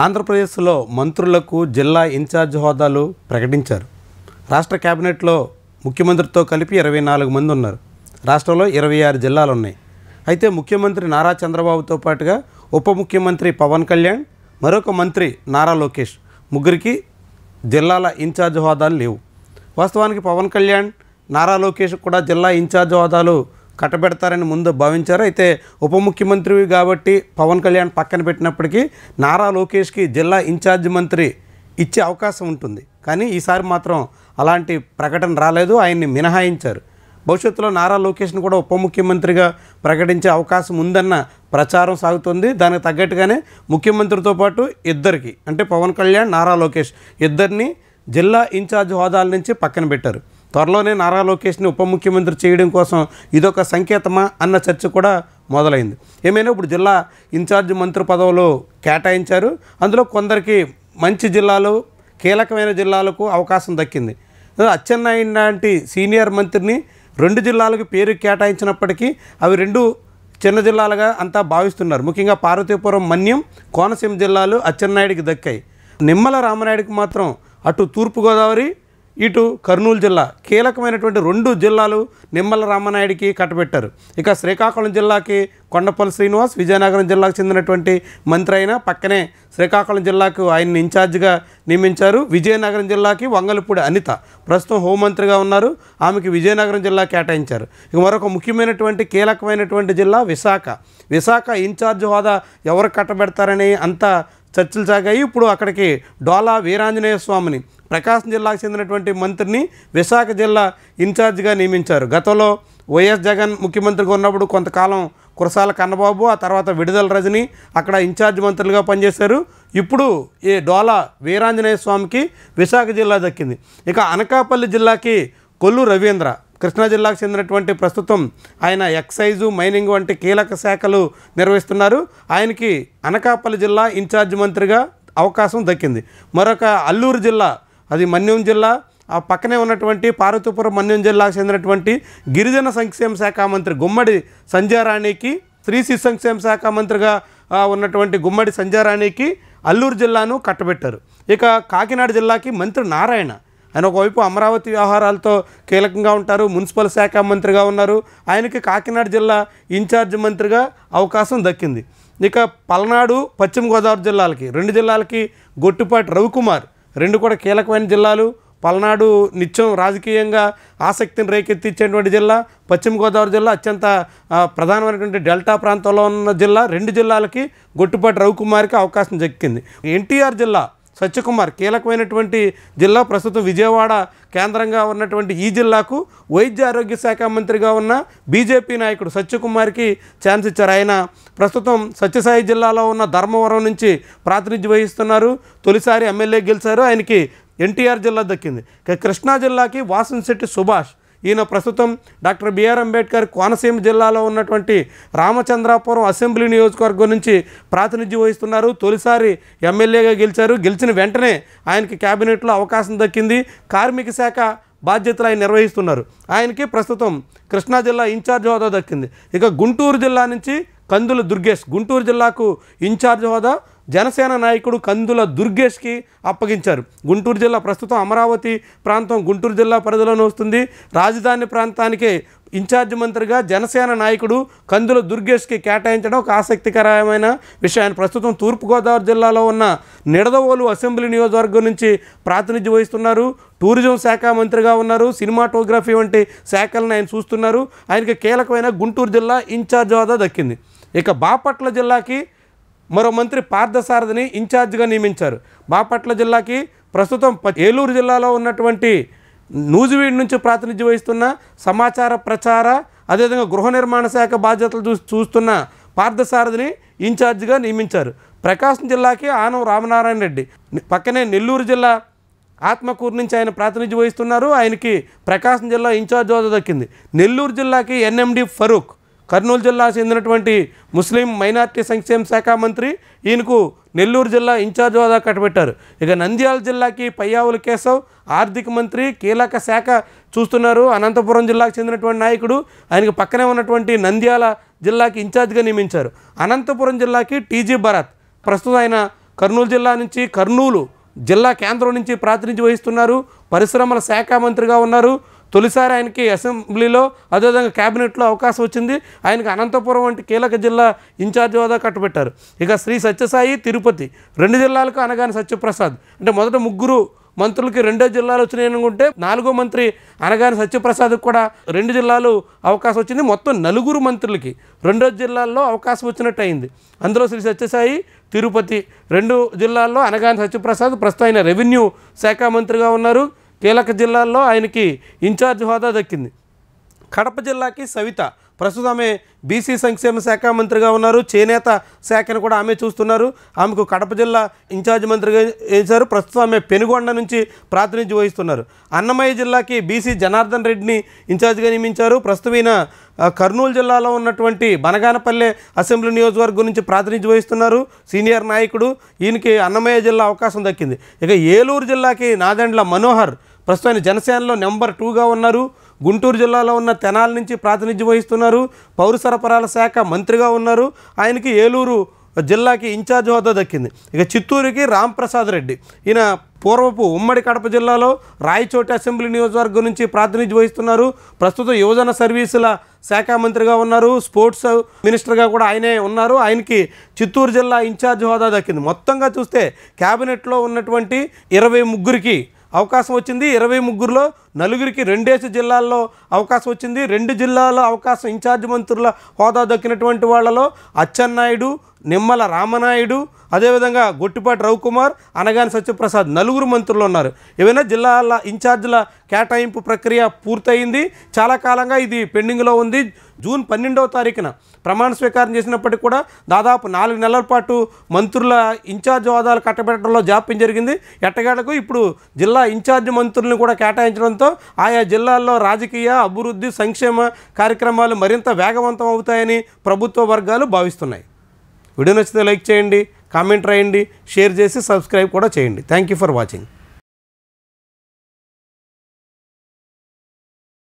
ఆంధ్రప్రదేశ్లో మంత్రులకు జిల్లా ఇన్ఛార్జ్ హోదాలు ప్రకటించారు. రాష్ట్ర కేబినెట్లో ముఖ్యమంత్రితో కలిపి ఇరవై నాలుగు మంది ఉన్నారు. రాష్ట్రంలో ఇరవై ఆరు జిల్లాలు ఉన్నాయి అయితే ముఖ్యమంత్రి నారా చంద్రబాబుతో పాటుగా ఉప ముఖ్యమంత్రి పవన్ కళ్యాణ్ మరొక మంత్రి నారా లోకేష్. ముగ్గురికి జిల్లాల ఇన్ఛార్జ్ హోదాలు లేవు. వాస్తవానికి పవన్ కళ్యాణ్ నారా లోకేష్ కూడా జిల్లా ఇన్ఛార్జ్ హోదాలు కట్టబెడతారని ముందు భావించారు. అయితే ఉప ముఖ్యమంత్రి కాబట్టి పవన్ కళ్యాణ్ పక్కన పెట్టినప్పటికీ నారా లోకేష్కి జిల్లా ఇన్ఛార్జ్ మంత్రి ఇచ్చే అవకాశం ఉంటుంది. కానీ ఈసారి మాత్రం అలాంటి ప్రకటన రాలేదు ఆయన్ని మినహాయించారు. భవిష్యత్తులో నారా లోకేష్ను కూడా ఉప ముఖ్యమంత్రిగా ప్రకటించే అవకాశం ఉందన్న ప్రచారం సాగుతుంది. దానికి తగ్గట్టుగానే ముఖ్యమంత్రితో పాటు ఇద్దరికి అంటే పవన్ కళ్యాణ్ నారా లోకేష్ ఇద్దరిని జిల్లా ఇన్ఛార్జ్ హోదాల నుంచి పక్కన పెట్టారు. త్వరలోనే నారా లోకేష్ని ఉప ముఖ్యమంత్రి చేయడం కోసం ఇదొక సంకేతమా అన్న చర్చ కూడా మొదలైంది. ఏమైనా ఇప్పుడు జిల్లా ఇన్ఛార్జ్ మంత్రి పదవులు కేటాయించారు. అందులో కొందరికి మంచి జిల్లాలు కీలకమైన జిల్లాలకు అవకాశం దక్కింది. అచ్చెన్నాయుడు లాంటి సీనియర్ మంత్రిని రెండు జిల్లాలకు పేరు కేటాయించినప్పటికీ అవి రెండు చిన్న జిల్లాలుగా అంతా భావిస్తున్నారు. ముఖ్యంగా పార్వతీపురం మన్యం కోనసీమ జిల్లాలు అచ్చెన్నాయుడికి దక్కాయి. నిమ్మల రామనాయుడికి మాత్రం అటు తూర్పుగోదావరి ఇటు కర్నూలు జిల్లా. కీలకమైనటువంటి రెండు జిల్లాలు నిమ్మల రామనాయుడికి కట్టబెట్టారు. ఇక శ్రీకాకుళం జిల్లాకి కొండపల్లి శ్రీనివాస్ విజయనగరం జిల్లాకు చెందినటువంటి మంత్రి అయినా పక్కనే శ్రీకాకుళం జిల్లాకు ఆయన్ని ఇన్ఛార్జిగా నియమించారు. విజయనగరం జిల్లాకి వంగలపూడి అనిత ప్రస్తుతం హోంమంత్రిగా ఉన్నారు. ఆమెకి విజయనగరం జిల్లా కేటాయించారు. ఇక మరొక ముఖ్యమైనటువంటి కీలకమైనటువంటి జిల్లా విశాఖ. విశాఖ ఇన్ఛార్జ్ హోదా ఎవరు కట్టబెడతారని అంతా చర్చలు సాగాయి. ఇప్పుడు అక్కడికి డోలా వీరాంజనేయ స్వామిని ప్రకాశం జిల్లాకు చెందినటువంటి మంత్రిని విశాఖ జిల్లా ఇన్ఛార్జిగా నియమించారు. గతంలో వైఎస్ జగన్ ముఖ్యమంత్రిగా ఉన్నప్పుడు కొంతకాలం కురసాల కన్నబాబు ఆ తర్వాత విడుదల రజని అక్కడ ఇన్ఛార్జ్ మంత్రులుగా పనిచేశారు. ఇప్పుడు ఈ డోలా వీరాంజనేయ స్వామికి విశాఖ జిల్లా దక్కింది. ఇక అనకాపల్లి జిల్లాకి కొల్లు రవీంద్ర కృష్ణా జిల్లాకు చెందినటువంటి ప్రస్తుతం ఆయన ఎక్సైజు మైనింగ్ వంటి కీలక శాఖలు నిర్వహిస్తున్నారు. ఆయనకి అనకాపల్లి జిల్లా ఇన్ఛార్జ్ మంత్రిగా అవకాశం దక్కింది. మరొక అల్లూరు జిల్లా అది మన్యం జిల్లా ఆ పక్కనే ఉన్నటువంటి పార్వతీపురం మన్యం జిల్లాకు చెందినటువంటి గిరిజన సంక్షేమ శాఖ మంత్రి గుమ్మడి సంజారాణికి స్త్రీ శిశు సంక్షేమ శాఖ మంత్రిగా ఉన్నటువంటి గుమ్మడి సంజారాణికి అల్లూరు జిల్లాను కట్టబెట్టారు. ఇక కాకినాడ జిల్లాకి మంత్రి నారాయణ. ఆయన ఒకవైపు అమరావతి వ్యవహారాలతో కీలకంగా ఉంటారు మున్సిపల్ శాఖ మంత్రిగా ఉన్నారు. ఆయనకి కాకినాడ జిల్లా ఇన్ఛార్జ్ మంత్రిగా అవకాశం దక్కింది. ఇక పల్నాడు పశ్చిమ గోదావరి జిల్లాలకి రెండు జిల్లాలకి గొట్టుపాటి రవికుమార్. రెండు కూడా కీలకమైన జిల్లాలు. పల్నాడు నిత్యం రాజకీయంగా ఆసక్తిని రేకెత్తించేటువంటి జిల్లా. పశ్చిమ గోదావరి జిల్లా అత్యంత ప్రధానమైనటువంటి డెల్టా ప్రాంతంలో ఉన్న జిల్లా. రెండు జిల్లాలకి గొట్టుపాటి రవికుమార్కి అవకాశం దక్కింది. ఎన్టీఆర్ జిల్లా సత్యకుమార్ కీలకమైనటువంటి జిల్లా ప్రస్తుతం విజయవాడ కేంద్రంగా ఉన్నటువంటి ఈ జిల్లాకు వైద్య ఆరోగ్య శాఖ మంత్రిగా ఉన్న బీజేపీ నాయకుడు సత్యకుమార్కి ఛాన్స్ ఇచ్చారు. ఆయన ప్రస్తుతం సత్యసాయి జిల్లాలో ఉన్న ధర్మవరం నుంచి ప్రాతినిధ్యం వహిస్తున్నారు. తొలిసారి ఎమ్మెల్యే గెలిచారు. ఆయనకి ఎన్టీఆర్ జిల్లా దక్కింది. కృష్ణా జిల్లాకి వాసంశెట్టి సుభాష్ ఈయన ప్రస్తుతం డాక్టర్ బిఆర్ అంబేద్కర్ కోనసీమ జిల్లాలో ఉన్నటువంటి రామచంద్రాపురం అసెంబ్లీ నియోజకవర్గం నుంచి ప్రాతినిధ్యం వహిస్తున్నారు. తొలిసారి ఎమ్మెల్యేగా గెలిచారు. గెలిచిన వెంటనే ఆయనకి క్యాబినెట్లో అవకాశం దక్కింది. కార్మిక శాఖ బాధ్యతలు ఆయన నిర్వహిస్తున్నారు. ఆయనకి ప్రస్తుతం కృష్ణా జిల్లా ఇన్ఛార్జ్ హోదా దక్కింది. ఇక గుంటూరు జిల్లా నుంచి కందుల దుర్గేష్ గుంటూరు జిల్లాకు ఇన్ఛార్జ్ హోదా జనసేన నాయకుడు కందుల దుర్గేష్కి అప్పగించారు. గుంటూరు జిల్లా ప్రస్తుతం అమరావతి ప్రాంతం గుంటూరు జిల్లా పరిధిలోనే వస్తుంది. రాజధాని ప్రాంతానికే ఇన్ఛార్జ్ మంత్రిగా జనసేన నాయకుడు కందుల దుర్గేష్కి కేటాయించడం ఒక ఆసక్తికరమైన విషయం ఆయన ప్రస్తుతం తూర్పుగోదావరి జిల్లాలో ఉన్న నిడదవోలు అసెంబ్లీ నియోజకవర్గం నుంచి ప్రాతినిధ్యం వహిస్తున్నారు. టూరిజం శాఖ మంత్రిగా ఉన్నారు. సినిమాటోగ్రఫీ వంటి శాఖలను ఆయన చూస్తున్నారు. ఆయనకి కీలకమైన గుంటూరు జిల్లా ఇన్ఛార్జ్ హోదా దక్కింది. ఇక బాపట్ల జిల్లాకి మరో మంత్రి పార్థసారథిని ఇన్ఛార్జ్గా నియమించారు. బాపట్ల జిల్లాకి ప్రస్తుతం ఏలూరు జిల్లాలో ఉన్నటువంటి నూజివీడ్ నుంచి ప్రాతినిధ్యం వహిస్తున్న సమాచార ప్రచార అదేవిధంగా గృహ నిర్మాణ శాఖ బాధ్యతలు చూ చూస్తున్న పార్థసారథిని ఇన్ఛార్జిగా నియమించారు. ప్రకాశం జిల్లాకి ఆనం రామనారాయణ రెడ్డి. పక్కనే నెల్లూరు జిల్లా ఆత్మకూరు నుంచి ఆయన ప్రాతినిధ్యం వహిస్తున్నారు. ఆయనకి ప్రకాశం జిల్లా ఇన్ఛార్జ్ హోదా దక్కింది. నెల్లూరు జిల్లాకి ఎన్ఎండి ఫరూక్ కర్నూలు జిల్లా చెందినటువంటి ముస్లిం మైనార్టీ సంక్షేమ శాఖ మంత్రి ఈయనకు నెల్లూరు జిల్లా ఇన్ఛార్జ్ హోదా కట్టబెట్టారు. ఇక నంద్యాల జిల్లాకి పయ్యావుల కేశవ్ ఆర్థిక మంత్రి కీలక శాఖ చూస్తున్నారు. అనంతపురం జిల్లాకు చెందినటువంటి నాయకుడు ఆయనకు పక్కనే ఉన్నటువంటి నంద్యాల జిల్లాకి ఇన్ఛార్జ్గా నియమించారు. అనంతపురం జిల్లాకి టీజీ భరత్. ప్రస్తుతం ఆయన కర్నూలు జిల్లా నుంచి కర్నూలు జిల్లా కేంద్రం నుంచి ప్రాతినిధ్యం వహిస్తున్నారు. పరిశ్రమల శాఖ మంత్రిగా ఉన్నారు. తొలిసారి ఆయనకి అసెంబ్లీలో అదేవిధంగా క్యాబినెట్లో అవకాశం వచ్చింది. ఆయనకి అనంతపురం వంటి కీలక జిల్లా ఇన్ఛార్జ్ హోదా కట్టబెట్టారు. ఇక శ్రీ సత్యసాయి తిరుపతి రెండు జిల్లాలకు అనగాని సత్యప్రసాద్. అంటే మొదట ముగ్గురు మంత్రులకి రెండో జిల్లాలు వచ్చినాయి అనుకుంటే నాలుగో మంత్రి అనగాని సత్యప్రసాద్కి కూడా రెండు జిల్లాలు అవకాశం వచ్చింది. మొత్తం నలుగురు మంత్రులకి రెండో జిల్లాల్లో అవకాశం వచ్చినట్టు అయింది. అందులో శ్రీ సత్యసాయి తిరుపతి రెండు జిల్లాల్లో అనగాని సత్యప్రసాద్ ప్రస్తుతం ఆయన రెవెన్యూ శాఖ మంత్రిగా ఉన్నారు. కీలక జిల్లాల్లో ఆయనకి ఇన్ఛార్జ్ హోదా దక్కింది. కడప జిల్లాకి సవిత. ప్రస్తుతం ఆమె బీసీ సంక్షేమ శాఖ మంత్రిగా ఉన్నారు. చేనేత శాఖను కూడా ఆమె చూస్తున్నారు. ఆమెకు కడప జిల్లా ఇన్ఛార్జ్ మంత్రిగా వేశారు. ప్రస్తుతం ఆమె పెనుగొండ నుంచి ప్రాతినిధ్యం వహిస్తున్నారు. అన్నమయ్య జిల్లాకి బీసీ జనార్దన్ రెడ్డిని ఇన్ఛార్జ్గా నియమించారు. ప్రస్తుతం ఈయన కర్నూలు జిల్లాలో ఉన్నటువంటి బనగానపల్లె అసెంబ్లీ నియోజకవర్గం నుంచి ప్రాతినిధ్యం వహిస్తున్నారు. సీనియర్ నాయకుడు. ఈయనకి అన్నమయ్య జిల్లా అవకాశం దక్కింది. ఇక ఏలూరు జిల్లాకి నాదెండ్ల మనోహర్ ప్రస్తుతం ఆయన జనసేనలో నెంబర్ టూగా ఉన్నారు. గుంటూరు జిల్లాలో ఉన్న తెనాల నుంచి ప్రాతినిధ్యం వహిస్తున్నారు. పౌర సరఫరాల శాఖ మంత్రిగా ఉన్నారు. ఆయనకి ఏలూరు జిల్లాకి ఇన్ఛార్జ్ హోదా దక్కింది. ఇక చిత్తూరుకి రాంప్రసాద్ రెడ్డి. ఈయన పూర్వపు ఉమ్మడి కడప జిల్లాలో రాయచోటి అసెంబ్లీ నియోజకవర్గం నుంచి ప్రాతినిధ్యం వహిస్తున్నారు. ప్రస్తుతం యువజన సర్వీసుల శాఖ మంత్రిగా ఉన్నారు. స్పోర్ట్స్ మినిస్టర్గా కూడా ఆయనే ఉన్నారు. ఆయనకి చిత్తూరు జిల్లా ఇన్ఛార్జ్ హోదా దక్కింది. మొత్తంగా చూస్తే క్యాబినెట్లో ఉన్నటువంటి ఇరవై ముగ్గురికి అవకాశం వచ్చింది. ఇరవై ముగ్గురులో నలుగురికి రెండేసి జిల్లాల్లో అవకాశం వచ్చింది. రెండు జిల్లాల్లో అవకాశం ఇన్ఛార్జ్ మంత్రుల హోదా దక్కినటువంటి వాళ్ళలో అచ్చెన్నాయుడు నిమ్మల రామనాయుడు అదేవిధంగా గొట్టిపాటి రవికుమార్ అనగాని సత్యప్రసాద్ నలుగురు మంత్రులు ఉన్నారు. ఏవైనా జిల్లాల ఇన్ఛార్జీల కేటాయింపు ప్రక్రియ పూర్తయింది. చాలా కాలంగా ఇది పెండింగ్లో ఉంది. జూన్ పన్నెండవ తారీఖున ప్రమాణ స్వీకారం చేసినప్పటికీ కూడా దాదాపు నాలుగు నెలల పాటు మంత్రుల ఇన్ఛార్జ్ హోదాలు కట్టబెట్టడంలో జాప్యం జరిగింది. ఎట్టగాడకు ఇప్పుడు జిల్లా ఇన్ఛార్జ్ మంత్రులను కూడా కేటాయించడంతో ఆయా జిల్లాల్లో రాజకీయ అభివృద్ధి సంక్షేమ కార్యక్రమాలు మరింత వేగవంతం అవుతాయని ప్రభుత్వ వర్గాలు భావిస్తున్నాయి. వీడియో నచ్చితే లైక్ చేయండి కామెంట్ రాయండి షేర్ చేసి సబ్స్క్రైబ్ కూడా చేయండి. Thank you for watching